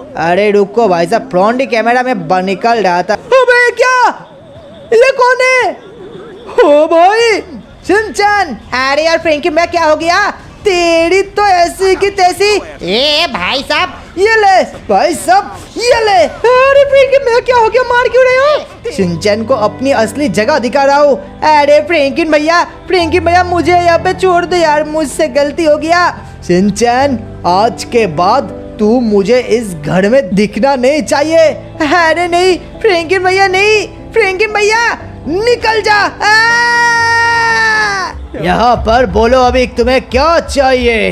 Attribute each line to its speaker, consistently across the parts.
Speaker 1: अरे रुको भाई साहब फ्रंट कैमरा में निकल रहा था। अबे क्या? ये कौन है? ओ भाई सिंचन अरे यार फ्रेंकी मैं क्या हो गया? तेरी तो ऐसी की तैसी।
Speaker 2: ए, भाई साहब,
Speaker 1: ये ले, भाई साहब, ये ले। अरे फ्रेंकी मैं क्या हो गया? मार क्यों रहे हो? सिंचन को अपनी असली जगह दिखा रहा हूँ। अरे फ्रेंकिन भैया फ्रेंकिन भैया, मुझे यहाँ पे छोड़ दो यार, मुझसे गलती हो गया। सिंचन आज के बाद तू मुझे इस घर में दिखना नहीं चाहिए। अरे नहीं फ्रेंकिन भैया नहीं फ्रेंकिन भैया निकल जा। यहाँ पर बोलो अभी तुम्हें क्या चाहिए?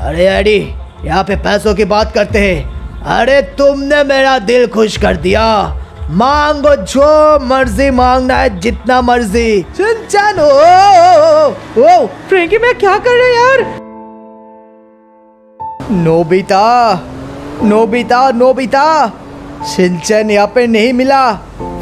Speaker 1: अरे अड़ी यहाँ पे पैसों की बात करते हैं। अरे तुमने मेरा दिल खुश कर दिया। मांगो जो मर्ज़ी मांगना है जितना मर्ज़ी। सिंचन ओ, ओ, ओ, ओ ओ फ्रेंकी मैं क्या कर रहे यार? नोबिता नोबिता नोबिता सिंचन यहाँ पे नहीं मिला।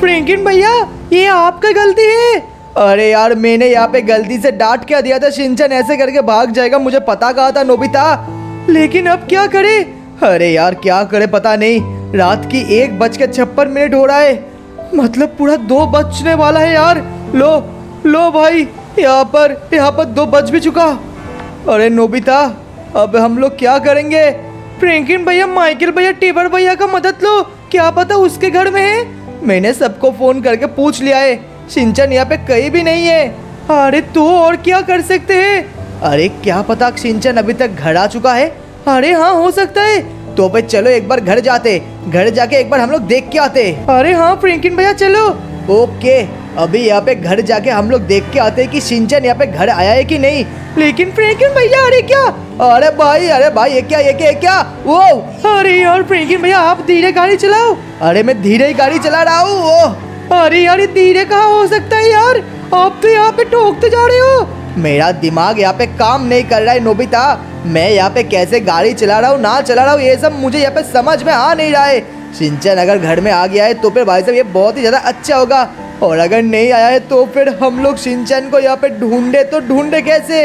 Speaker 1: फ्रेंकिन भैया, ये आपका गलती है। अरे यार, मैंने यहाँ पे गलती से डांट क्या दिया था? सिंचन ऐसे करके भाग जाएगा, मुझे पता कहा था नोबिता। लेकिन अब क्या करे? अरे यार, क्या करे पता नहीं। रात की एक बज के छप्पन मिनट हो रहा है। मतलब पूरा दो बजने वाला है यार। लो लो भाई, यहाँ पर यहाँ पर दो बज भी चुका। अरे नोबिता अब हम लोग क्या करेंगे? फ्रेंकिन भैया, माइकल भैया टेबर भैया का मदद लो। क्या पता उसके घर में है? मैंने सबको फ़ोन करके पूछ लिया है। सिंचन यहाँ पे कहीं भी नहीं है। अरे तो और क्या कर सकते हैं? अरे क्या पता सिंचन अभी तक घर आ चुका है? अरे हाँ हो सकता है। तो भाई चलो एक बार घर जाते। घर जाके एक बार हम लोग देख के आते। अरे हाँ फ्रेंकिन भैया, चलो। ओके। अभी यहाँ पे घर जाके हम लोग देख के आते हैं कि सिंचन यहाँ पे घर आया है कि नहीं। लेकिन फ्रेंकिन भैया, अरे क्या? अरे भाई अरे भाई, ये क्या ये क्या ये क्या? वो अरे यार, फ्रेंकिन भैया, आप धीरे गाड़ी चलाओ। अरे मैं धीरे ही गाड़ी चला रहा हूँ वो अरे यार धीरे कहाँ हो सकता है यार? आप तो यहाँ पे ठोकते जा रहे हो। मेरा दिमाग यहाँ पे काम नहीं कर रहा है, नोबिता। मैं यहाँ पे कैसे गाड़ी चला रहा हूँ, ना चला रहा हूँ, ये सब मुझे यहाँ पे समझ में आ नहीं रहा है। सिंचन अगर घर में आ गया है तो फिर भाई साहब, ये बहुत ही ज़्यादा अच्छा होगा। और अगर नहीं आया है तो फिर हम लोग सिंचन को यहाँ पे ढूंढे तो ढूंढे कैसे?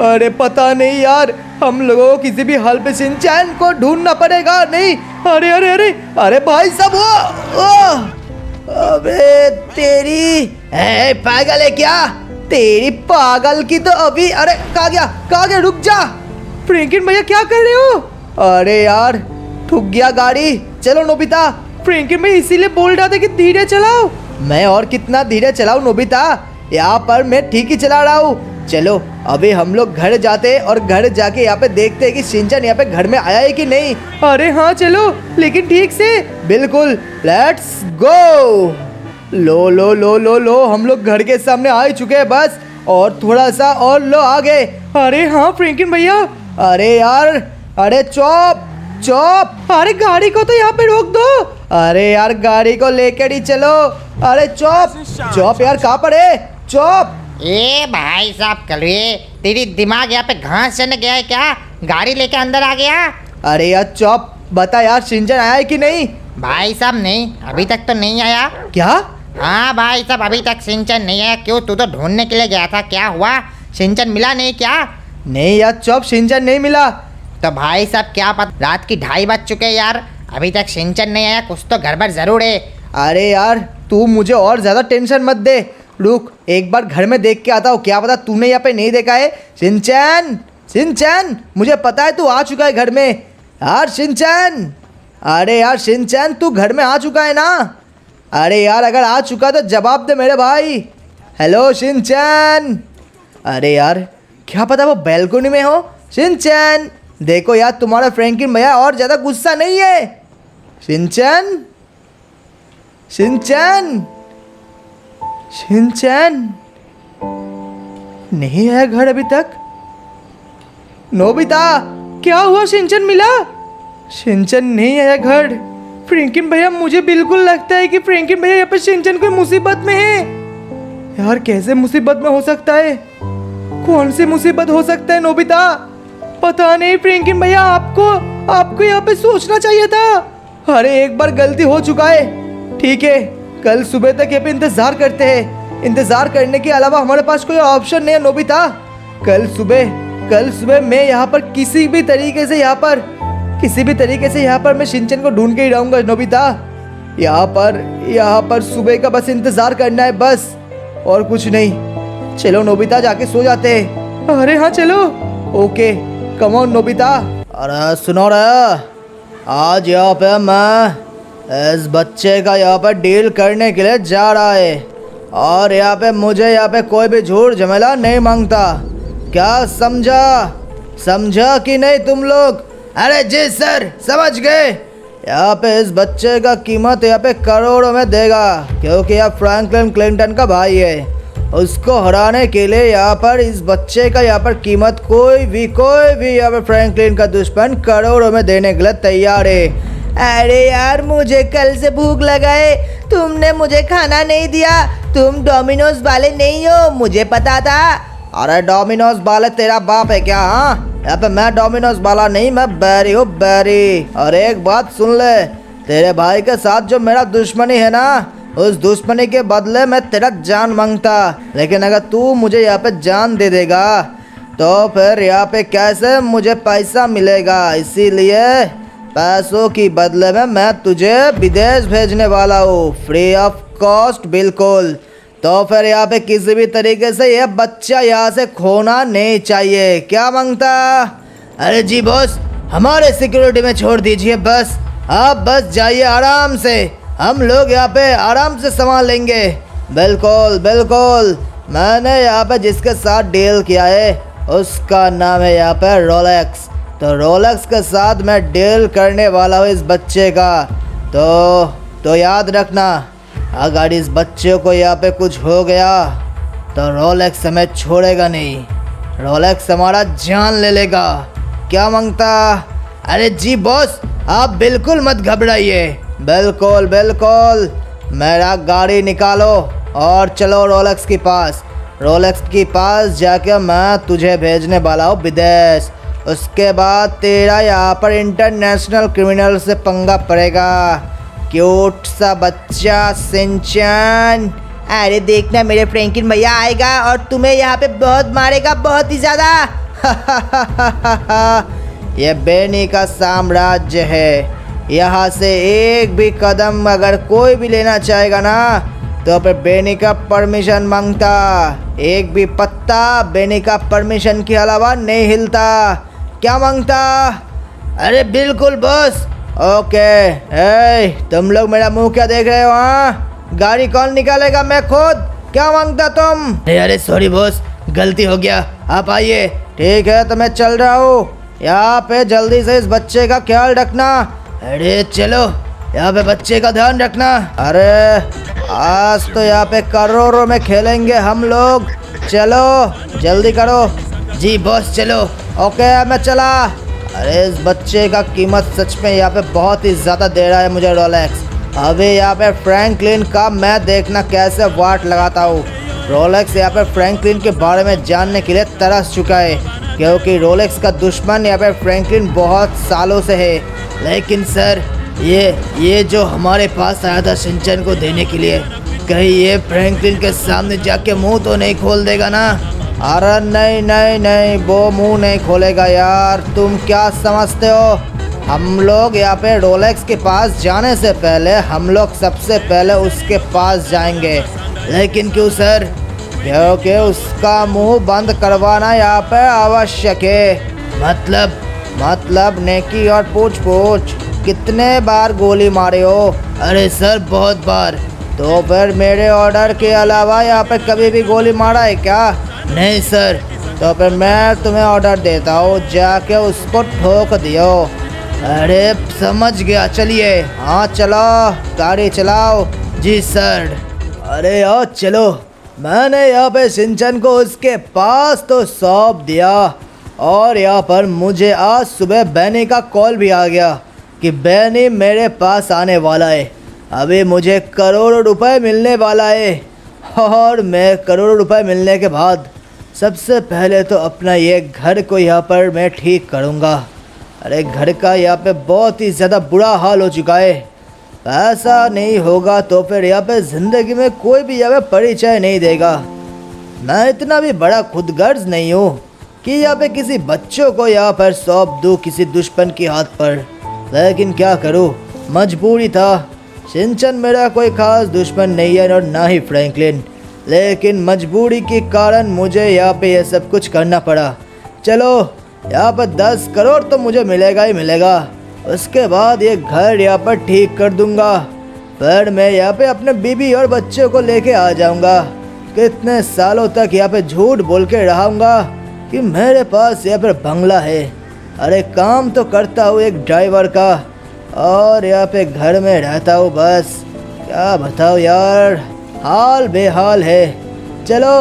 Speaker 1: अरे पता नहीं यार, हम लोगों को किसी भी हाल पे सिंचन को ढूंढना पड़ेगा, नहीं? अरे अरे अरे अरे भाई साहब वो अबे तेरी पागल है क्या? तेरी पागल की तो अभी, अरे, कहा गया कहा गया? रुक जा। फ्रेंकिन भैया, क्या कर रहे हो? अरे यार ठुक गया गाड़ी। चलो नोबिता, फ्रेंकिन भैया, इसीलिए बोल रहा था कि धीरे चलाओ। मैं और कितना धीरे चलाऊं नोबिता? यहाँ पर मैं ठीक ही चला रहा हूँ। चलो अभी हम लोग घर जाते और घर जाके यहाँ पे देखते हैं कि सिंचन यहाँ पे घर में आया है कि नहीं। अरे हाँ चलो लेकिन ठीक से। बिल्कुल लेट्स गो लो लो लो लो लो हम लोग घर के सामने आ ही चुके हैं बस और थोड़ा सा और लो आ गए अरे हाँ फ्रेंकिन भैया। अरे यार अरे चौप! चौप। अरे गाड़ी को तो यहाँ पे रोक दो। अरे यार गाड़ी को लेकर ही चलो। अरे चौप। चौप यार कहाँ पर है? चौप।
Speaker 2: ए भाई साहब कलवे तेरी दिमाग यहाँ पे घास चढ़ने गया है क्या? गाड़ी लेके अंदर आ गया?
Speaker 1: अरे यार चौप। बता यार सिंचन आया है कि नहीं?
Speaker 2: भाई साहब नहीं। अभी तक तो नहीं आया।
Speaker 1: क्या?
Speaker 2: हाँ भाई साहब अभी तक सिंचन नहीं आया। क्यों? तू तो ढूँढने के लिए गया था। क्या हुआ? सिंचन मिला नहीं क्या?
Speaker 1: नहीं यार चौप। सिंचन नहीं मिला।
Speaker 2: तो भाई साहब, क्या पता, रात की ढाई बज चुके हैं यार। अभी तक सिंचन नहीं आया, कुछ तो गड़बड़ ज़रूर है।
Speaker 1: अरे यार, तू मुझे और ज़्यादा टेंशन मत दे। रुक, एक बार घर में देख के आता हूँ। क्या पता तूने यहाँ पे नहीं देखा है? सिंचन सिंचन, मुझे पता है तू आ चुका है घर में। यार, सिंचन। अरे यार, सिंचन, तू घर में आ चुका है ना? अरे यार, अगर आ चुका तो जवाब दे मेरे भाई। Hello Shinchan. अरे यार, क्या पता वो बैल्कनी में हो? सिंचन। देखो यार, तुम्हारा फ्रैंकिन भैया और ज़्यादा गुस्सा नहीं है। सिंचन? सिंचन? सिंचन? नहीं आया घर अभी तक। नोबिता, क्या हुआ? सिंचन मिला? सिंचन नहीं आया घर। फ्रेंकिन भैया, मुझे बिल्कुल लगता है कि फ्रेंकिन भैया यहाँ पे सिंचन कोई मुसीबत में है। यार, कैसे मुसीबत में हो सकता है? कौन सी मुसीबत हो सकता है, नोबिता? पता नहीं फ्रेंकिन भैया, आपको आपको यहाँ पे सोचना चाहिए था। अरे, एक बार गलती हो चुका है। ठीक है, कल सुबह तक यहाँ पे इंतज़ार करते हैं। इंतज़ार करने के अलावा हमारे पास कोई ऑप्शन नहीं है नोबिता कल सुबह कल सुबह मैं यहाँ पर किसी भी तरीके से यहाँ पर, किसी भी तरीके से यहाँ पर मैं शिनचैन को ढूंढ के ही रहूँगा नोबिता यहाँ पर यहाँ पर सुबह का बस इंतज़ार करना है, बस। और कुछ नहीं। चलो नोबिता जाके सो जाते हैं। अरे हाँ चलो। ओके। कमॉन नोबिता अरे सुनो रे, आज यहाँ पे मैं इस बच्चे का यहाँ पे डील करने के लिए जा रहा है। और यहाँ पे मुझे यहाँ पे कोई भी झूठ झमेला नहीं माँगता। क्या समझा? समझा कि नहीं तुम लोग? अरे जी, सर, समझ गए। यहाँ पे इस बच्चे का कीमत यहाँ पे करोड़ों में देगा, क्योंकि यह फ्रैंकलिन क्लिंटन का भाई है। उसको हराने के लिए यहाँ पर इस बच्चे का यहाँ पर कीमत कोई भी कोई भी यहाँ पर फ्रैंकलिन का दुश्मन करोड़ों में देने के लिए तैयार है। अरे यार, मुझे कल से भूख लगाए तुमने मुझे खाना नहीं दिया। तुम डोमिनोज वाले नहीं हो, मुझे पता था। अरे डोमिनोज वाले तेरा बाप है क्या हाँ? पे मैं डोमिनोज वाला नहीं, मैं बैरी हूँ बैरी और एक बात सुन ले, तेरे भाई के साथ जो मेरा दुश्मनी है ना उस दुश्मनी के बदले मैं तेरा जान माँगता। लेकिन अगर तू मुझे यहाँ पे जान दे देगा तो फिर यहाँ पे कैसे मुझे पैसा मिलेगा? इसीलिए पैसों की बदले में मैं तुझे विदेश भेजने वाला हूँ। फ्री ऑफ़ कॉस्ट बिल्कुल। तो फिर यहाँ पे किसी भी तरीके से ये बच्चा यहाँ से खोना नहीं चाहिए। क्या माँगता? अरे जी बॉस, हमारे सिक्योरिटी में छोड़ दीजिए, बस। आप बस जाइए आराम से। हम लोग यहाँ पे आराम से संभाल लेंगे। बिल्कुल बिल्कुल। मैंने यहाँ पे जिसके साथ डील किया है, उसका नाम है यहाँ पे रोलेक्स तो रोलेक्स के साथ मैं डील करने वाला हूँ इस बच्चे का। तो तो याद रखना, अगर इस बच्चे को यहाँ पे कुछ हो गया तो रोलेक्स हमें छोड़ेगा नहीं। रोलेक्स हमारा जान ले लेगा। क्या माँगता? अरे जी बॉस आप बिल्कुल मत घबराइए। बिल्कुल बिल्कुल। मेरा गाड़ी निकालो और चलो रोलेक्स के पास। रोलेक्स के पास जाके मैं तुझे भेजने वाला हूँ विदेश। उसके बाद तेरा यहाँ पर इंटरनेशनल क्रिमिनल से पंगा पड़ेगा। क्यूट सा बच्चा, सिंचन। अरे देखना मेरे फ्रेंकिन भैया आएगा और तुम्हें यहाँ पे बहुत मारेगा, बहुत ही ज़्यादा। ये बेनी का साम्राज्य है। यहाँ से एक भी कदम अगर कोई भी लेना चाहेगा ना तो फिर बेनी का परमिशन माँगता। एक भी पत्ता बेनी का परमिशन के अलावा नहीं हिलता। क्या माँगता? अरे बिल्कुल बॉस। ओके। ए तुम लोग मेरा मुँह क्या देख रहे हो हाँ? गाड़ी कौन निकालेगा? मैं खुद। क्या माँगता तुम? अरे सॉरी बॉस गलती हो गया। आप आइए। ठीक है तो मैं चल रहा हूँ। यहाँ पे जल्दी से इस बच्चे का ख्याल रखना। अरे चलो, यहाँ पे बच्चे का ध्यान रखना। अरे, आज तो यहाँ पे करोड़ों में खेलेंगे हम लोग। चलो, जल्दी करो। जी, बॉस, चलो। ओके मैं चला। अरे, इस बच्चे का कीमत सच में यहाँ पे बहुत ही ज़्यादा दे रहा है मुझे रोलेक्स अभी यहाँ पे फ्रैंकलिन का मैं देखना कैसे वाट लगाता हूँ। रोलेक्स यहाँ पर फ्रैंकलिन के बारे में जानने के लिए तरस चुका है, क्योंकि रोलेक्स का दुश्मन यहाँ पर फ्रैंकलिन बहुत सालों से है। लेकिन सर, ये ये जो हमारे पास आया था सिंचन को देने के लिए, कहीं ये फ्रैंकलिन के सामने जाके मुँह तो नहीं खोल देगा ना? अरे नहीं नहीं नहीं, वो मुँह नहीं खोलेगा यार, तुम क्या समझते हो? हम लोग यहाँ पे रोलेक्स के पास जाने से पहले, हम लोग सबसे पहले उसके पास जाएँगे। लेकिन क्यों सर? क्योंकि उसका मुँह बंद करवाना यहाँ पे आवश्यक है। मतलब मतलब नेकी और पूछ पूछ कितने बार गोली मारे हो? अरे सर, बहुत बार। तो फिर मेरे ऑर्डर के अलावा यहाँ पे कभी भी गोली मारा है क्या? नहीं सर। तो फिर मैं तुम्हें ऑर्डर देता हूँ, जाके उसको ठोक दियो। अरे, समझ गया, चलिए। हाँ चलो गाड़ी चलाओ। जी सर। अरे यार, चलो। मैंने यहाँ पे सिंचन को उसके पास तो सौंप दिया। और यहाँ पर मुझे आज सुबह बैनी का कॉल भी आ गया कि बैनी मेरे पास आने वाला है। अभी मुझे करोड़ों रुपए मिलने वाला है। और मैं करोड़ों रुपए मिलने के बाद सबसे पहले तो अपना ये घर को यहाँ पर मैं ठीक करूँगा। अरे घर का यहाँ पे बहुत ही ज़्यादा बुरा हाल हो चुका है। ऐसा नहीं होगा तो फिर यहाँ पे ज़िंदगी में कोई भी यहाँ परिचय नहीं देगा। मैं इतना भी बड़ा खुदगर्ज नहीं हूँ कि यहाँ पे किसी बच्चों को यहाँ पर सौंप दूँ किसी दुश्मन के हाथ पर। लेकिन क्या करूँ? मजबूरी था। सिंचन मेरा कोई खास दुश्मन नहीं है और ना ही फ्रैंकलिन। लेकिन मजबूरी के कारण मुझे यहाँ पे ये सब कुछ करना पड़ा। चलो, यहाँ पर दस करोड़ तो मुझे मिलेगा ही मिलेगा। उसके बाद ये घर यहाँ पर ठीक कर दूँगा। पर मैं यहाँ पे अपने बीबी और बच्चों को लेके आ जाऊँगा। कितने सालों तक यहाँ पे झूठ बोल के रहूँगा कि मेरे पास यहाँ पर बंगला है। अरे काम तो करता हूँ एक ड्राइवर का। और यहाँ पे घर में रहता हूँ बस। क्या बताओ यार, हाल बेहाल है। चलो,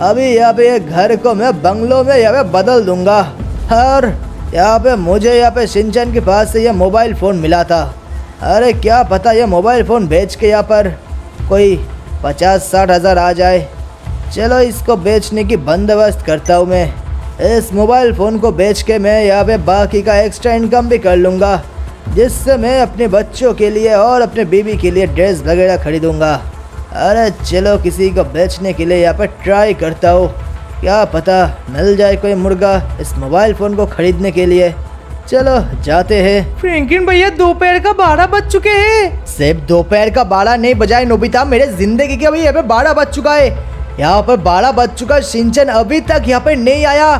Speaker 1: अभी यहाँ पे घर को मैं बंगलों में यहाँ पे बदल दूँगा। और यहाँ पे मुझे यहाँ पे सिंचन के पास से यह मोबाइल फ़ोन मिला था। अरे क्या पता यह मोबाइल फ़ोन बेच के यहाँ पर कोई पचास साठ हज़ार आ जाए। चलो इसको बेचने की बंदोबस्त करता हूँ मैं। इस मोबाइल फ़ोन को बेच के मैं यहाँ पे बाकी का एक्स्ट्रा इनकम भी कर लूँगा, जिससे मैं अपने बच्चों के लिए और अपने बीवी के लिए ड्रेस वगैरह खरीदूँगा। अरे चलो किसी को बेचने के लिए यहाँ पर ट्राई करता हूँ। क्या पता मिल जाए कोई मुर्गा इस मोबाइल फ़ोन को खरीदने के लिए। चलो जाते हैं।
Speaker 3: फ्रैंकलिन भैया दोपहर का बारह बज चुके हैं।
Speaker 1: सिर्फ़ दोपहर का बारह नहीं बजाए नोबिता मेरे ज़िंदगी के अभी यहाँ पे बारह बज चुका है। यहाँ पर बारह बज चुका है सिंचन अभी तक यहाँ पे नहीं आया।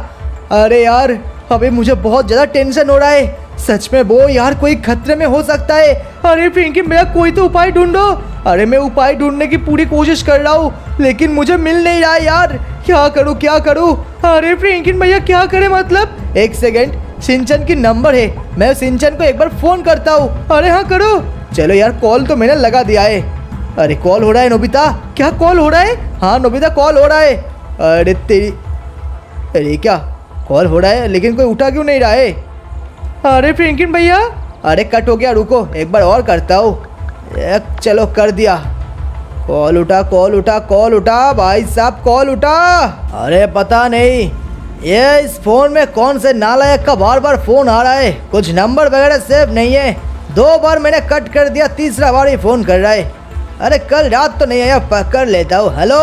Speaker 1: अरे यार अभी मुझे बहुत ज़्यादा टेंशन हो रहा है। सच में वो यार, कोई खतरे में हो सकता है।
Speaker 3: अरे फ्रैंकलिन भैया कोई तो उपाय ढूंढो।
Speaker 1: अरे, मैं उपाय ढूँढने की पूरी कोशिश कर रहा हूँ, लेकिन मुझे मिल नहीं रहा यार। क्या करूँ क्या करूँ?
Speaker 3: अरे फ्रैंकलिन भैया, क्या करे मतलब?
Speaker 1: एक सेकेंड सिंचन की नंबर है। मैं सिंचन को एक बार फ़ोन करता हूँ।
Speaker 3: अरे हाँ करो।
Speaker 1: चलो यार कॉल तो मैंने लगा दिया है। अरे कॉल हो रहा है, नोबिता?
Speaker 3: क्या कॉल हो रहा है?
Speaker 1: हाँ नोबिता कॉल हो रहा है। अरे, तेरी, अरे, क्या? कॉल हो रहा है लेकिन कोई उठा क्यों नहीं रहा है?
Speaker 3: अरे फ्रैंकलिन भैया।
Speaker 1: अरे कट हो गया रुको एक बार और करता हूँ। चलो कर दिया। कॉल उठा कॉल उठा कॉल उठा भाई साहब कॉल उठा। अरे पता नहीं ये इस फ़ोन में कौन से नालायक का बार बार फ़ोन आ रहा है? कुछ नंबर वगैरह सेव नहीं है। दो बार मैंने कट कर दिया तीसरा बार ही फ़ोन कर रहा है। अरे कल रात तो नहीं आया पकड़ लेता हूँ। हेलो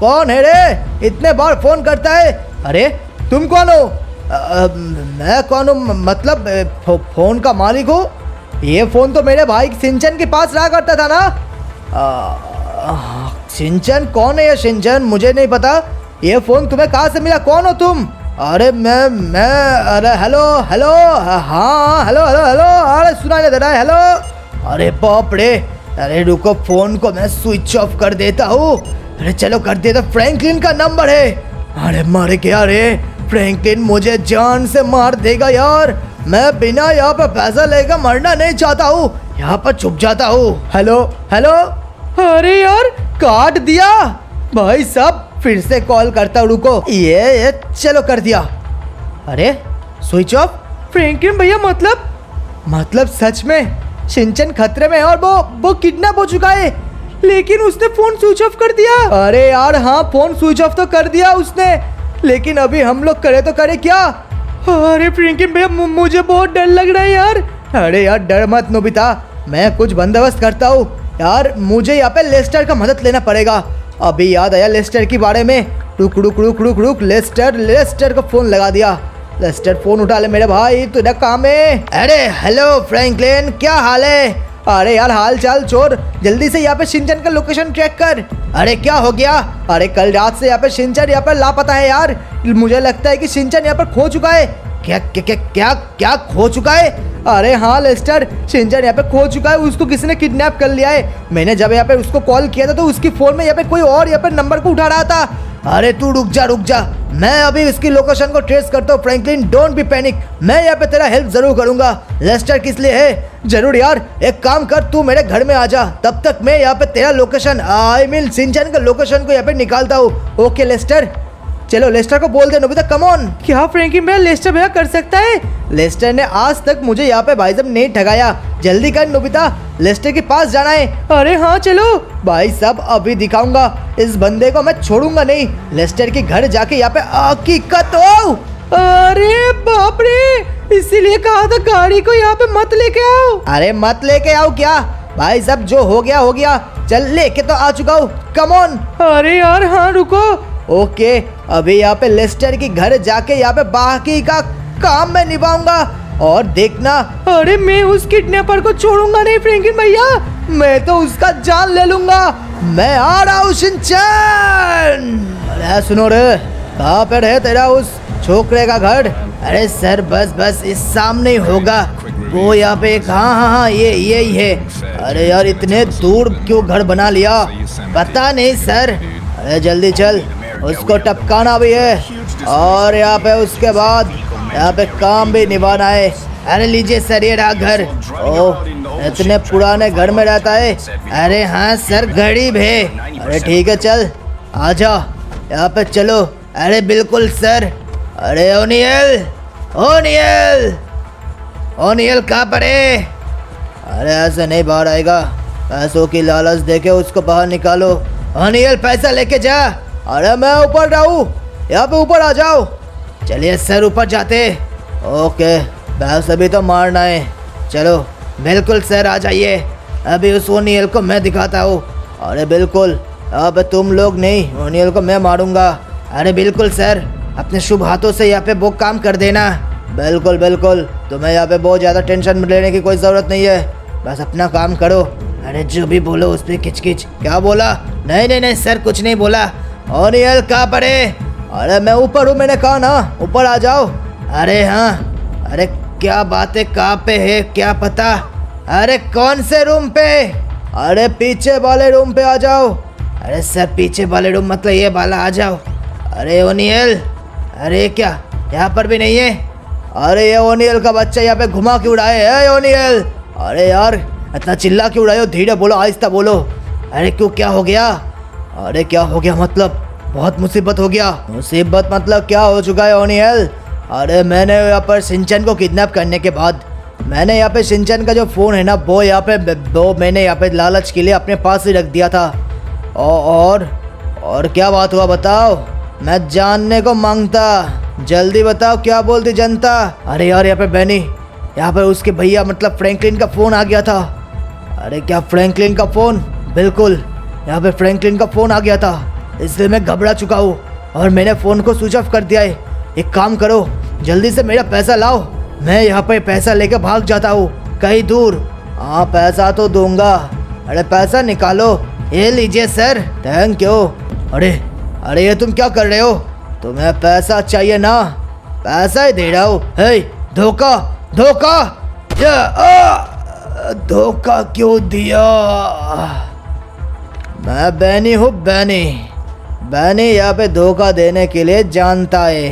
Speaker 1: कौन है रे? इतने बार फ़ोन करता है? अरे तुम कौन हो? अ, मैं कौन हूँ? मतलब फो, फ़ोन का मालिक हूँ? ये फ़ोन तो मेरे भाई सिंचन के पास रहा करता था ना? आ, सिंचन कौन है ये सिंचन? मुझे नहीं पता। ये फ़ोन तुम्हें कहाँ से मिला? कौन हो तुम? अरे मैं मैं अरे हेलो हेलो हाँ हेलो हेलो हेलो अरे सुना नहीं दे रहा है हेलो। अरे बाप रे अरे रुको फ़ोन को मैं स्विच ऑफ़ कर देता हूँ। अरे चलो कर देता फ्रैंकलिन का नंबर है। अरे मारे क्या रे? फ्रैंकलिन मुझे जान से मार देगा यार। मैं बिना यहाँ पर पैसा लेकर मरना नहीं चाहता हूँ। यहाँ पर छुप जाता हूँ। Hello hello.
Speaker 3: अरे यार,
Speaker 1: काट दिया। भाई साहब, फिर से कॉल करता हूँ, रुको। ये ये, चलो कर दिया। अरे, स्विच ऑफ़।
Speaker 3: फ्रैंकलिन भैया मतलब?
Speaker 1: मतलब सच में? सिंचन खतरे में है और वो वो किडनैप हो चुका है।
Speaker 3: लेकिन उसने फ़ोन स्विच ऑफ़ कर दिया।
Speaker 1: अरे यार हाँ फ़ोन स्विच ऑफ़ तो कर दिया उसने। लेकिन अभी हम लोग करे तो करे क्या?
Speaker 3: अरे फ्रैंकलिन भैया मुझे बहुत डर लग रहा है यार।
Speaker 1: अरे यार, डर मत नोबिता। मैं कुछ बंदोबस्त करता हूँ। यार, मुझे यहाँ पे लेस्टर का मदद लेना पड़ेगा। अभी याद आया लेस्टर के बारे में। रुक रुक रुक रुक रुक, लेस्टर लेस्टर को फ़ोन लगा दिया। लेस्टर फ़ोन उठा ले मेरे भाई, तुझे काम है। अरे हेलो फ्रैंकलिन क्या हाल है? अरे यार, हाल चाल चोर। जल्दी से यहाँ पे सिंचन का लोकेशन ट्रैक कर। अरे क्या हो गया? अरे कल रात से यहाँ पे सिंचन यहाँ पे लापता है यार। मुझे लगता है कि सिंचन यहाँ पर खो चुका है। क्या क्या क्या क्या क्या खो चुका है? अरे हाँ लेस्टर सिंचन यहाँ पे खो चुका है। उसको किसी ने किडनैप कर लिया है। मैंने जब यहाँ पे उसको कॉल किया था तो उसकी फ़ोन में यहाँ पे कोई और यहाँ पे नंबर को उठा रहा था। अरे तू रुक जा रुक जा। मैं अभी इसकी लोकेशन को ट्रेस करता हूँ फ्रैंकलिन डोंट बी पैनिक मैं यहाँ पे तेरा हेल्प ज़रूर करूँगा। लेस्टर किस लिए है? ज़रूर यार, एक काम कर, तू मेरे घर में आ जा। तब तक मैं यहाँ पे तेरा लोकेशन आई मीन सिंचन का लोकेशन को यहाँ पे निकालता हूँ। ओके लेस्टर चलो लेस्टर को बोल दे नोबिता कम ऑन
Speaker 3: क्या फ्रेंकी भैया लेस्टर भैया कर सकता है?
Speaker 1: लेस्टर ने आज तक मुझे यहाँ पे भाई साहब नहीं ठगाया। जल्दी कर नोबिता। लेस्टर के पास जाना है।
Speaker 3: अरे हाँ चलो।
Speaker 1: भाई साहब अभी दिखाऊँगा। इस बंदे को मैं छोड़ूँगा नहीं। लेस्टर के घर जाके यहाँ पे हकीकत हो।
Speaker 3: अरे बाप रे इसीलिए कहा था गाड़ी को यहाँ पे मत लेके आओ।
Speaker 1: अरे मत लेके आओ क्या? भाई साहब जो हो गया हो गया। चल लेके तो आ चुका हूँ। कम ऑन
Speaker 3: अरे यार हाँ रुको।
Speaker 1: ओके, अभी यहाँ पे लेस्टर की घर जाके यहाँ पे बाकी का काम मैं निभाऊँगा। और देखना,
Speaker 3: अरे मैं उस किडनैपर को छोड़ूँगा नहीं फ्रैंकलिन भैया।
Speaker 1: मैं तो उसका जान ले लूँगा। मैं आ रहा हूँ अरे सुनो रे, कहाँ पे है तेरा उस छोकरे का घर? अरे सर, बस बस, इस सामने ही होगा। वो यहाँ पे एक हाँ हाँ हाँ ये ये ही है। अरे यार, इतने दूर क्यों घर बना लिया? पता नहीं, सर। अरे जल्दी चल। उसको टपकाना भी है। और यहाँ पे उसके बाद यहाँ पे काम भी निभाना है। अरे लीजिए सर ये रहा घर ओह इतने पुराने घर में रहता है। अरे हाँ सर गरीब है। अरे ठीक है चल। आ जाओ यहाँ पे चलो। अरे बिल्कुल सर। अरे ओनियल ओनियल ओनियल कहाँ पर है? अरे ऐसे नहीं बाहर आएगा। पैसों की लालच देके उसको बाहर निकालो। ओनियल पैसा लेके जा। अरे मैं ऊपर रहूँ यहाँ पे ऊपर आ जाओ। चलिए सर, ऊपर जाते ओके बस अभी तो मारना है। चलो, बिल्कुल सर, आ जाइए। अभी उस ओनियल को मैं दिखाता हूँ। अरे बिल्कुल, अब तुम लोग नहीं, ओनियल को मैं मारूँगा। अरे बिल्कुल सर, अपने शुभ हाथों से यहाँ पे वो काम कर देना। बिल्कुल बिल्कुल, तुम्हें यहाँ पे बहुत ज़्यादा टेंशन लेने की कोई ज़रूरत नहीं है। बस अपना काम करो। अरे जो भी बोलो, उस पर खिचखिच। क्या बोला? नहीं नहीं नहीं, सर, कुछ नहीं बोला। ओनियल कहाँ है अरे मैं ऊपर हूँ, मैंने कहा ना, ऊपर आ जाओ। अरे हाँ अरे क्या बात है कहाँ पे है, क्या पता? अरे कौन से रूम पे? अरे पीछे वाले रूम पे आ जाओ। अरे सर, पीछे वाले रूम मतलब ये वाला, आ जाओ। अरे ओनियल, अरे क्या, यहाँ पर भी नहीं है? अरे ये ओनियल का बच्चा यहाँ पे घुमा क्यों रहा है ओनियल? अरे यार, इतना चिल्ला क्यों रहे हो? धीरे बोलो, आहिस्ता बोलो। अरे क्यों, क्या हो गया? अरे क्या हो गया मतलब? बहुत मुसीबत हो गया। मुसीबत मतलब क्या हो चुका है, ओनियल? अरे मैंने यहाँ पर सिंचन को किडनैप करने के बाद, मैंने यहाँ पे सिंचन का जो फ़ोन है ना, वो यहाँ पे वो मैंने यहाँ पे लालच के लिए अपने पास ही रख दिया था। और और क्या बात हुआ बताओ? मैं जानने को माँगता। जल्दी बताओ, क्या बोलती जनता? अरे यार, यहाँ पे बैनी यहाँ पे उसके भैया मतलब फ्रैंकलिन का फ़ोन आ गया था। अरे क्या फ्रैंकलिन का फ़ोन? बिल्कुल। यहाँ पे फ्रैंकलिन का फ़ोन आ गया था, इसलिए मैं घबरा चुका हूँ और मैंने फ़ोन को स्विच ऑफ़ कर दिया है। एक काम करो, जल्दी से मेरा पैसा लाओ। मैं यहाँ पे पैसा लेके भाग जाता हूँ, कहीं दूर। हाँ पैसा तो दूँगा। अरे, पैसा निकालो। ये लीजिए, सर। थैंक यू अरे अरे, ये तुम क्या कर रहे हो? तुम्हें पैसा चाहिए ना? पैसा ही दे रहा हूँ। धोखा धोखा। धोखा क्यों दिया? मैं बैनी हूँ, बैनी। बैनी यहाँ पे धोखा देने के लिए जानता है।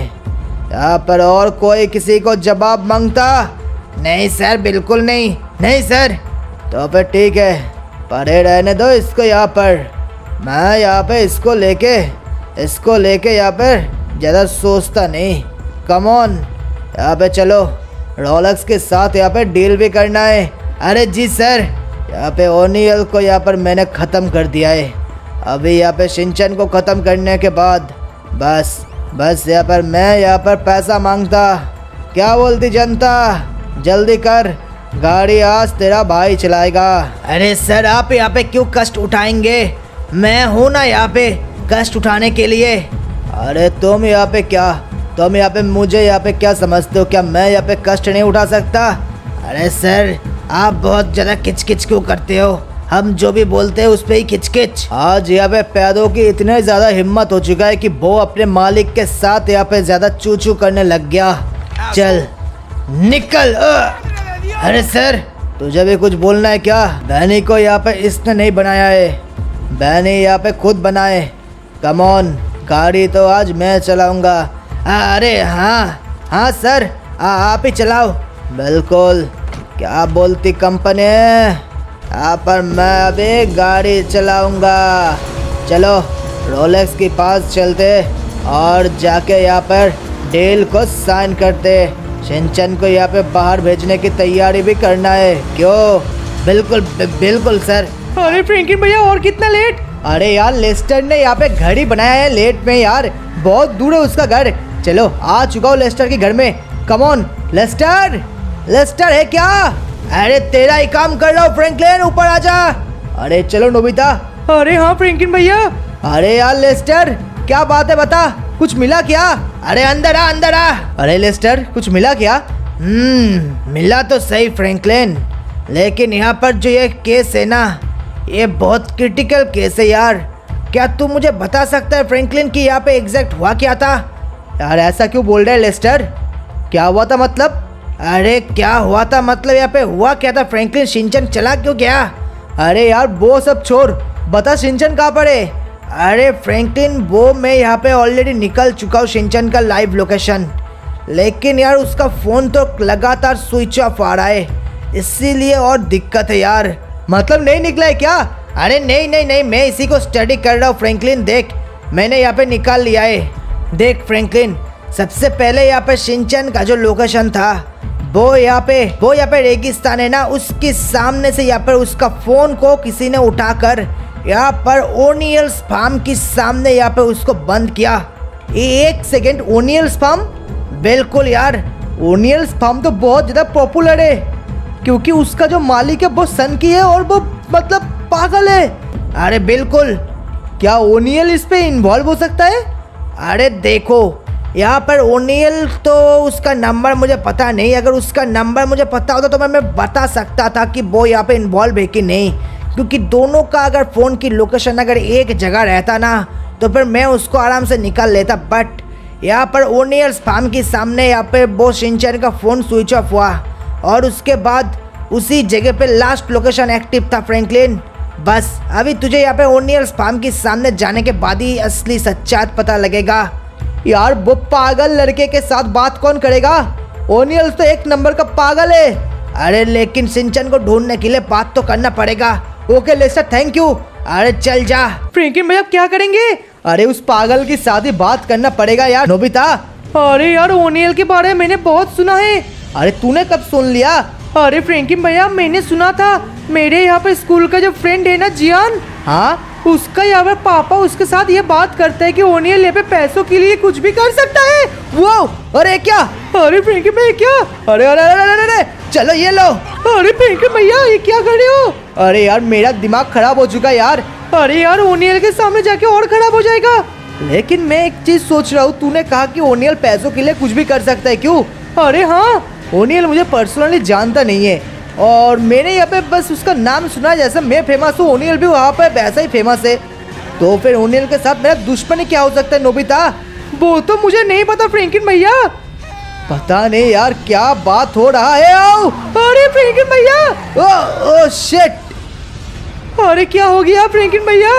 Speaker 1: यहाँ पर और कोई किसी को जवाब माँगता? नहीं, सर, बिल्कुल नहीं। नहीं, सर। तो फिर ठीक है, परे रहने दो इसको यहाँ पर। मैं यहाँ पे इसको लेके इसको लेके यहाँ पर ज़्यादा सोचता नहीं। कम ऑन यहाँ पे चलो रोलक्स के साथ यहाँ पे डील भी करना है। अरे जी, सर। यहाँ पे ओनियल को यहाँ पर मैंने ख़त्म कर दिया है। अभी यहाँ पे सिंचन को ख़त्म करने के बाद बस बस यहाँ पर मैं यहाँ पर पैसा माँगता। क्या बोलती जनता? जल्दी कर गाड़ी आज तेरा भाई चलाएगा। अरे सर आप यहाँ पे क्यों कष्ट उठाएँगे? मैं हूँ ना यहाँ पे कष्ट उठाने के लिए। अरे तुम यहाँ पे क्या? तुम यहाँ पे मुझे यहाँ पे क्या समझते हो? क्या मैं यहाँ पे कष्ट नहीं उठा सकता? अरे सर आप बहुत ज़्यादा किचकिच क्यों करते हो? हम जो भी बोलते हैं उस पर ही किचकिच। आज यहाँ पे पैदों की इतने ज़्यादा हिम्मत हो चुका है कि वो अपने मालिक के साथ यहाँ पे ज़्यादा चू चू करने लग गया। चल निकल अरे सर तुझे भी कुछ बोलना है क्या? बैनी को यहाँ पे इसने नहीं बनाया है। बैनी यहाँ पे खुद बनाए। कमॉन गाड़ी तो आज मैं चलाऊँगा। अरे हाँ हाँ सर आ, आप ही चलाओ। बिल्कुल। क्या बोलती कंपनी? यहाँ पर मैं अभी गाड़ी चलाऊँगा। चलो रोलेक्स के पास चलते और जाके यहाँ पर डील को साइन करते। सिंचन को यहाँ पे बाहर भेजने की तैयारी भी करना है। क्यों? बिल्कुल बिल्कुल सर
Speaker 3: अरे फ्रैंकलिन भैया और कितना लेट
Speaker 1: अरे यार लेस्टर ने यहाँ पे घर ही बनाया है लेट में यार। बहुत दूर है उसका घर। चलो आ चुका हूँ लेस्टर के घर में। कमॉन लेस्टर लेस्टर है क्या? अरे तेरा ही काम कर रहा हूँ फ्रैंकलिन ऊपर आ जा अरे चलो नोबिता।
Speaker 3: अरे हाँ फ्रैंकलिन भैया।
Speaker 1: अरे यार लेस्टर क्या बात है बता? कुछ मिला क्या? अरे अंदर आ अंदर आ। अरे लेस्टर कुछ मिला क्या? हम्म मिला तो सही फ्रैंकलिन। लेकिन यहाँ पर जो ये केस है ना ये बहुत क्रिटिकल केस है यार। क्या तू मुझे बता सकता है फ्रैंकलिन कि यहाँ पे एग्जैक्ट हुआ क्या था? यार ऐसा क्यों बोल रहे हैं लेस्टर? क्या हुआ था मतलब? अरे क्या हुआ था? मतलब यहाँ पे हुआ क्या था? फ्रैंकलिन सिंचन चला क्यों गया? अरे यार, वो सब छोड़। बता सिंचन कहाँ पर है? अरे फ्रैंकलिन वो मैं यहाँ पे ऑलरेडी निकल चुका हूँ सिंचन का लाइव लोकेशन लेकिन यार, उसका फ़ोन तो लगातार स्विच ऑफ़ आ रहा है। इसीलिए और दिक्कत है यार। मतलब नहीं निकला है क्या? अरे नहीं नहीं नहीं, मैं इसी को स्टडी कर रहा हूँ फ्रैंकलिन देख। मैंने यहाँ पे निकाल लिया है। देख फ्रैंकलिन सबसे पहले यहाँ पे सिंचन का जो लोकेशन था वो यहाँ पे, वो यहाँ पे रेगिस्तान है ना, उसके सामने से यहाँ पर उसका फ़ोन को किसी ने उठाकर यहाँ पर ओनियल्स फार्म के सामने यहाँ पे उसको बंद किया। एक सेकेंड ओनियल्स फार्म बिल्कुल यार ओनियल्स फार्म तो बहुत ज़्यादा पॉपुलर है, क्योंकि उसका जो मालिक है वो सन की है और वो मतलब पागल है। अरे बिल्कुल, क्या ओनियल इस पे इन्वॉल्व हो सकता है? अरे देखो यहाँ पर ओनियल तो उसका नंबर मुझे पता नहीं। अगर उसका नंबर मुझे पता होता तो मैं मैं बता सकता था कि वो यहाँ पे इन्वॉल्व है कि नहीं। क्योंकि दोनों का अगर फ़ोन की लोकेशन अगर एक जगह रहता ना तो फिर मैं उसको आराम से निकाल लेता। बट यहाँ पर ओनियल्स फार्म के सामने यहाँ पे वो सिंचन का फ़ोन स्विच ऑफ़ हुआ। और उसके बाद उसी जगह पे लास्ट लोकेशन एक्टिव था फ्रैंकलिन बस, अभी तुझे यहाँ पे ओनियल्स फार्म के सामने जाने के बाद ही असली सच्चाई पता लगेगा। यार वो पागल लड़के के साथ बात कौन करेगा? ओनियल्स तो एक नंबर का पागल है। अरे लेकिन सिंचन को ढूँढने के लिए बात तो करना पड़ेगा। ओके लेस्टर थैंक यू अरे चल जा।
Speaker 3: फ्रैंकलिन भैया क्या करेंगे?
Speaker 1: अरे उस पागल के साथ ही बात करना पड़ेगा यार नोबिता।
Speaker 3: अरे यार ओनियल के बारे में मैंने बहुत सुना है।
Speaker 1: अरे तूने कब सुन लिया?
Speaker 3: अरे फ्रैंकलिन भैया मैंने सुना था। मेरे यहाँ पे स्कूल का जो फ्रेंड है ना जियान?
Speaker 1: हाँ?
Speaker 3: उसका पे पापा उसके साथ ये बात करता है कि ओनियल पे पैसों के लिए कुछ भी कर सकता है।
Speaker 1: वो अरे क्या?
Speaker 3: अरे फ्रैंकलिन भैया क्या?
Speaker 1: अरे अरे अरे अरे, अरे चलो ये लो।
Speaker 3: अरे फ्रैंकलिन भैया ये क्या कर रहे हो?
Speaker 1: अरे यार मेरा दिमाग खराब हो चुका यार।
Speaker 3: अरे यार ओनियल के सामने जाके और खराब हो जाएगा।
Speaker 1: लेकिन मैं एक चीज़ सोच रहा हूँ तूने कहा कि ओनियल पैसों के लिए कुछ भी कर सकता है क्यों?
Speaker 3: अरे हाँ
Speaker 1: ओनियल मुझे पर्सनली जानता नहीं है। और मैंने यहाँ पे बस उसका नाम सुना जैसे मैं फ़ेमस हूँ ओनियल भी वहाँ पे वैसा ही फ़ेमस है। तो फिर ओनियल के साथ मेरा दुश्मनी क्या हो सकता है, नोबिता?
Speaker 3: वो तो मुझे नहीं पता फ्रैंकलिन भैया।
Speaker 1: पता नहीं यार, क्या बात हो रहा है, आओ।
Speaker 3: अरे फ्रैंकलिन भैया!
Speaker 1: ओ ओ शिट
Speaker 3: अरे क्या हो गया फ्रैंकलिन भैया?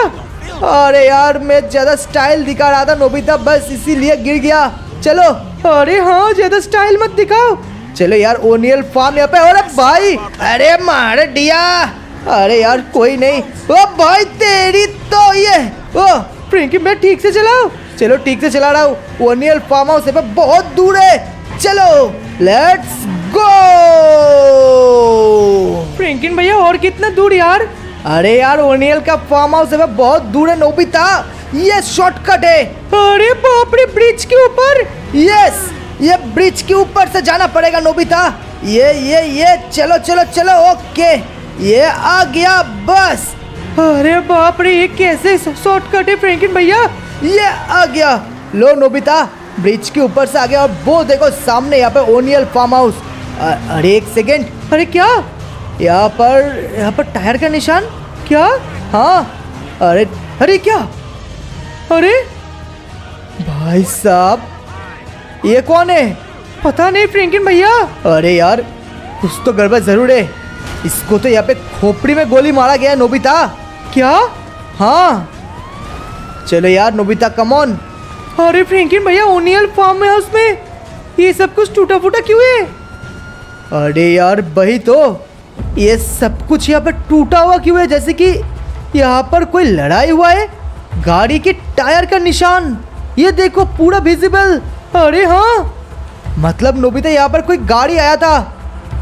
Speaker 1: अरे यार, मैं ज़्यादा स्टाइल दिखा रहा था, नोबिता, बस इसीलिए गिर गया। चलो।
Speaker 3: अरे हाँ ज़्यादा स्टाइल मत दिखाओ।
Speaker 1: चलो यार ओनियल फार्म यहाँ पे अरे भाई अरे मार दिया। अरे यार कोई नहीं। ओ भाई तेरी तो ये ओ
Speaker 3: फ्रैंकलिन भैया ठीक से चलाओ
Speaker 1: चलो ठीक से चला रहा हूँ। ओनियल फार्म हाउस पे बहुत दूर है। चलो लेट्स गो
Speaker 3: फ्रैंकलिन भैया और कितना दूर यार?
Speaker 1: अरे यार ओनियल का फार्म हाउस है बहुत दूर है नोबिता। ये शॉर्टकट है।
Speaker 3: अरे बाप रे ब्रिज के ऊपर?
Speaker 1: यस ये ब्रिज के ऊपर से जाना पड़ेगा नोबिता। ये ये ये चलो चलो चलो ओके। ये आ गया बस।
Speaker 3: अरे बाप रे ये कैसे शॉर्टकट है फ्रैंकलिन भैया?
Speaker 1: ये आ गया। लो नोबिता ब्रिज के ऊपर से आ गया और वो देखो सामने यहाँ पे ओनियल फार्म हाउस। अरे एक सेकेंड।
Speaker 3: अरे क्या?
Speaker 1: यहाँ पर यहाँ पर टायर का निशान?
Speaker 3: क्या?
Speaker 1: हाँ। अरे अरे क्या?
Speaker 3: अरे?
Speaker 1: भाई साहब ये कौन है?
Speaker 3: पता नहीं फ्रैंकलिन भैया।
Speaker 1: अरे यार, कुछ तो गड़बड़ ज़रूर है। इसको तो यहाँ पे खोपड़ी में गोली मारा गया नोबिता।
Speaker 3: क्या?
Speaker 1: हाँ। चलो यार, नोबिता कमॉन
Speaker 3: अरे फ्रैंकलिन भैया, ओनियल फार्म हाउस में ये सब कुछ टूटा फूटा क्यों है?
Speaker 1: अरे यार, वही तो। ये सब कुछ यहाँ पे टूटा हुआ क्यों है? जैसे कि यहाँ पर कोई लड़ाई हुआ है, गाड़ी के टायर का निशान। ये देखो, पूरा विजिबल
Speaker 3: अरे हाँ?
Speaker 1: मतलब नोबिता यहाँ पर कोई गाड़ी आया था।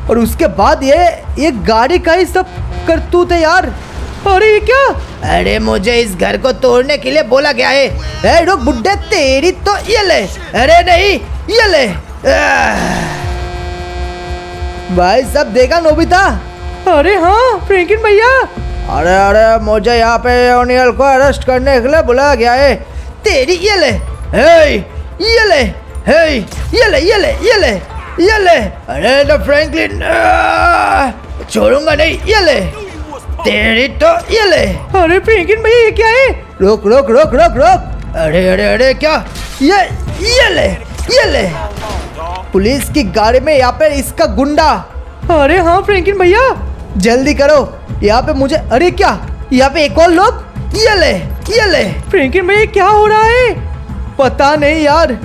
Speaker 1: और उसके बाद ये ये गाड़ी का ही सब करतूत है यार।
Speaker 3: अरे ये क्या?
Speaker 1: अरे मुझे इस घर को तोड़ने के लिए बोला गया है। ए रुक बुड्ढे तेरी तो ये ले। अरे नहीं ये ले। भाई सब देखा नोबिता?
Speaker 3: अरे हाँ फ्रैंकलिन भैया।
Speaker 1: अरे अरे मुझे यहाँ पे ओनियल को अरेस्ट करने के लिए बुलाया गया है। तेरी ये ले। हे ये ले। हे ये ले ये ले ये ले ये ले अरे तो फ्रैंकलिन छोड़ूँगा नहीं ये ले तेरी तो ये ले
Speaker 3: अरे फ्रैंकलिन भैया ये क्या है?
Speaker 1: रोक रोक रोक रोक रोक. अरे अरे अरे क्या? ये ये ले ये ले पुलिस की गाड़ी में यहाँ पे इसका गुंडा.
Speaker 3: अरे हाँ फ्रैंकलिन भैया.
Speaker 1: जल्दी करो. यहाँ पे मुझे अरे क्या? यहाँ पे एक और लोग? ये ले ये ले
Speaker 3: फ्रैंकलिन भैया क्या हो रहा है?
Speaker 1: पता नहीं यार.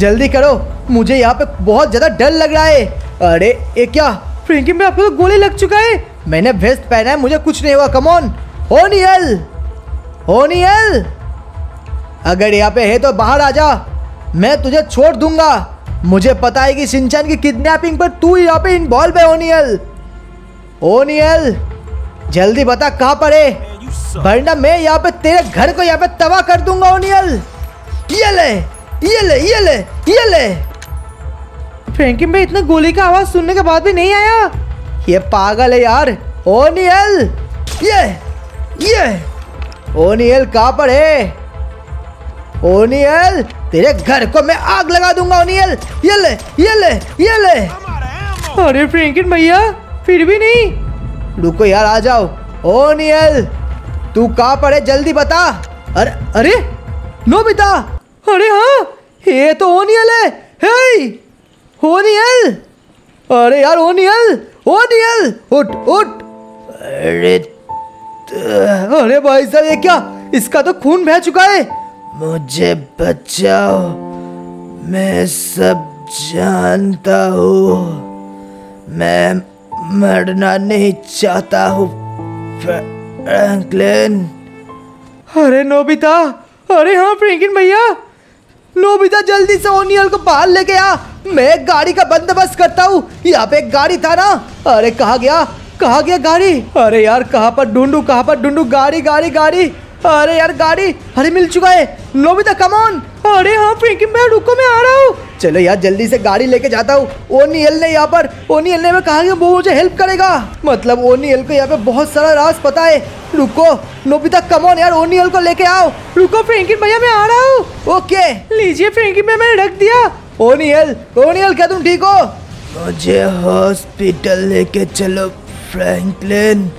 Speaker 1: जल्दी करो। मुझे यहाँ पे बहुत ज़्यादा डर लग रहा है। अरे, ये क्या?
Speaker 3: फ्रैंकलिन भैया आपको तो गोली लग चुका है।
Speaker 1: मैंने वेस्ट पहना है, मुझे कुछ नहीं हुआ। कमॉन होनियल होनियल अगर यहाँ पे है तो बाहर आ जा। मैं तुझे छोड़ दूँगा। मुझे पता है कि सिंचन की किडनैपिंग पर तू यहाँ पे इन्वॉल्व है ओनियल ओनियल जल्दी बता कहाँ पर है। वरना मैं यहाँ पे तेरे घर को यहाँ पे तबाह कर दूँगा ओनियल ये ले ये ले ये ले ये ले।
Speaker 3: फ्रैंकलिन भैया इतना गोली का आवाज़ सुनने के बाद भी नहीं आया?
Speaker 1: ये पागल है यार ओनियल। ये ये ओनियल कहाँ पर है? ओनियल तेरे घर को मैं आग लगा दूँगा ओनियल। ये ले ये ले ये ले।
Speaker 3: अरे फ्रैंकलिन भैया फिर भी नहीं?
Speaker 1: रुको यार आ जाओ। ओनियल तू कहाँ पर है? जल्दी बता। अरे अरे नोबिता
Speaker 3: अरे हाँ
Speaker 1: ये तो ओनियल है। हे ओनियल। अरे यार, ओनियल ओनियल, उठ उठ। अरे अरे भाई साहब, ये क्या? इसका तो खून बह चुका है। मुझे बचाओ, मैं सब जानता हूँ। मैं मरना नहीं चाहता हूँ, फ्रैंकलिन।
Speaker 3: अरे नोबिता, अरे हाँ फ्रैंकलिन भैया।
Speaker 1: नोबिता जल्दी से ओनियल को बाहर लेके आ मैं गाड़ी का बंदोबस्त करता हूँ। यहाँ पे एक गाड़ी था ना? अरे, कहा गया? कहा गया गाड़ी? अरे यार, कहाँ पर ढूंढू, कहाँ पर ढूंढू? गाड़ी गाड़ी गाड़ी। अरे यार, गाड़ी। अरे, मिल चुका है। लोबिता कमॉन
Speaker 3: अरे हाँ फ्रैंकलिन मैं रुको, मैं आ रहा हूँ।
Speaker 1: चलो यार जल्दी से गाड़ी लेके जाता हूँ। ओनियल ने यहाँ पर ओनियल ने मैं कहा वो मुझे हेल्प करेगा। मतलब ओनियल को यहाँ पे बहुत सारा राज पता है। रुको नोबिता कमॉन यार ओनियल को लेके आओ।
Speaker 3: रुको फ्रैंकलिन भैया मैं आ रहा हूँ।
Speaker 1: ओके।
Speaker 3: लीजिए फ्रैंकलिन भैया मैंने रख दिया।
Speaker 1: ओनियल ओनियल क्या तुम ठीक हो? मुझे हॉस्पिटल लेके चलो फ्रैंकलिन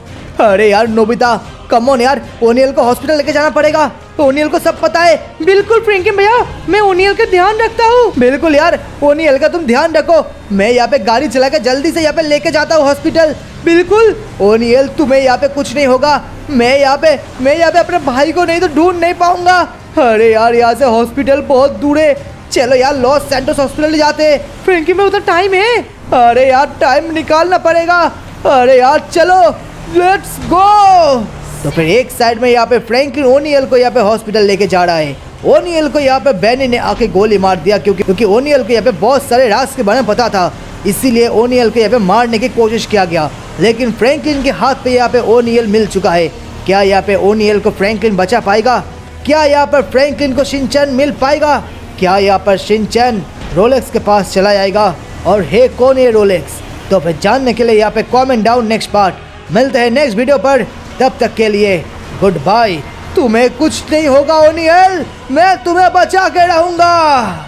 Speaker 1: अरे यार नोबिता कमोन यार ओनियल को हॉस्पिटल लेके जाना पड़ेगा। ओनियल को सब पता है।
Speaker 3: बिल्कुल फ्रैंकलिन भैया, मैं ओनियल का ध्यान रखता हूँ।
Speaker 1: बिल्कुल यार ओनियल का तुम ध्यान रखो। मैं यहाँ पे गाड़ी चला के जल्दी से यहाँ पे लेके जाता हूँ हॉस्पिटल बिल्कुल ओनियल तुम्हें यहाँ पे कुछ नहीं होगा। मैं यहाँ पे, मैं यहाँ पे अपने भाई को नहीं तो ढूंढ नहीं पाऊँगा। अरे यार, यहाँ से हॉस्पिटल बहुत दूर है। चलो यार लॉस सैंटोस हॉस्पिटल जाते
Speaker 3: फ्रैंकलिन में उधर टाइम है।
Speaker 1: अरे यार टाइम निकालना पड़ेगा। अरे यार, चलो लेट्स गो तो फिर एक साइड में यहाँ पे फ्रैंकलिन ओनियल को यहाँ पे हॉस्पिटल लेके जा रहा है। ओनियल को यहाँ पे बैनी ने आके गोली मार दिया क्योंकि क्योंकि ओनियल को यहाँ पे बहुत सारे राज के बारे में पता था। इसीलिए ओनियल को यहाँ पे मारने की कोशिश किया गया। लेकिन फ्रैंकलिन के हाथ पे यहाँ पे ओनियल मिल चुका है। क्या यहाँ पे ओनियल को फ्रैंकलिन बचा पाएगा? क्या यहाँ पर फ्रैंकलिन को शिनचैन मिल पाएगा? क्या यहाँ पर शिनचैन रोलेक्स के पास चला जाएगा? और हे कौन है रोलेक्स तो फिर जानने के लिए यहाँ पे कमेंट डाउन नेक्स्ट पार्ट मिलते हैं नेक्स्ट वीडियो पर। तब तक के लिए, गुड बाय। तुम्हें कुछ नहीं होगा, ओनियल। मैं तुम्हें बचा के रहूँगा।